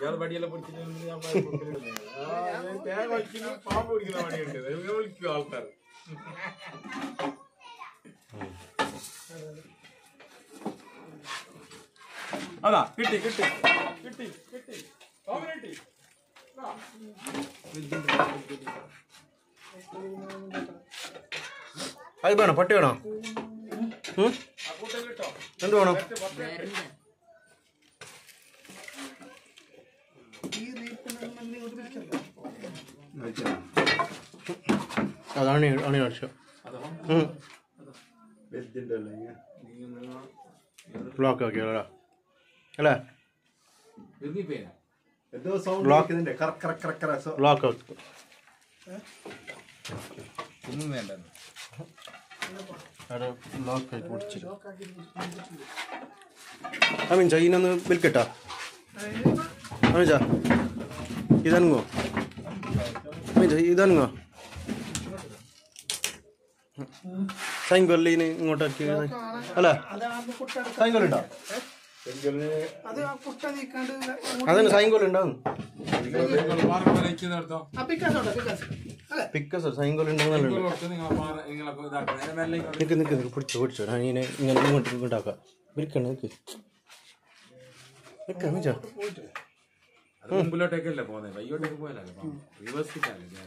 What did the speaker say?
யாரும் வடியெல்லாம் பிடிச்சிட்டு தேவை வச்சு பாம்பு பிடிக்கிற வடி இருக்குது எவ்வளோக்கு ஆள்தார் அதான் கிட்டி கிட்டி கிட்டி கிட்டி காமினிட்டி வேணும் എന്ത് വേണം? അതാണ് ആണ് ആവശ്യം. ബ്ലോക്ക് ആക്കിയോ അല്ലേ? കറ ബ്ലോക്ക് ആക്കി. ഒന്നും വേണ്ട. വിൽക്കട്ടാ. അമീൻചാ ഇതനുങ്ങോ? സൈൻകൊല്ലീന് ഇങ്ങോട്ടാക്കി അല്ല നീക്കാണ്ട് അതിന് നടത്തോ പിക്കാസോട്ടെ പിക്കാസ്. ഇങ്ങോട്ട് നിക്ക് നിക്ക് നിക്ക്. പിടിച്ചോ പിടിച്ചോ. ഞാൻ ഇങ്ങനെ ഇങ്ങനെ ഇങ്ങോട്ട് ഇങ്ങോട്ടാക്കാം. വിൽക്കണ നിക്ക്. നിക്ക്. അമീൻചാ അത് മുമ്പിലോട്ടേക്കല്ലേ പോകുന്നത് കയ്യോട്ടേക്ക് പോയാലേ റിവേഴ്സിട്ടല്ലേ